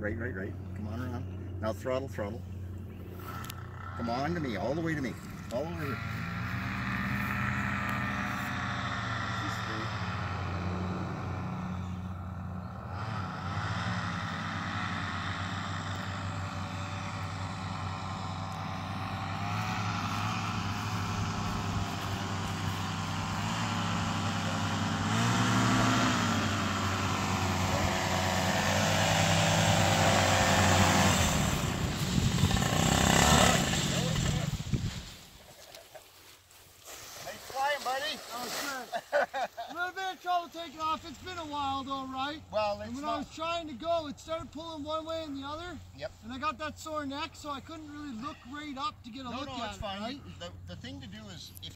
right, right, right. Come on around. Now throttle, throttle. Come on to me, all the way to me. All the way. Flying, buddy? Oh, good. A little bit of trouble taking off. It's been a while though, right? Well, And it's when I was trying to go, it started pulling one way and the other. Yep. And I got that sore neck, so I couldn't really look right up to get a No, look no, at it's it, fine. right? The, the thing to do is if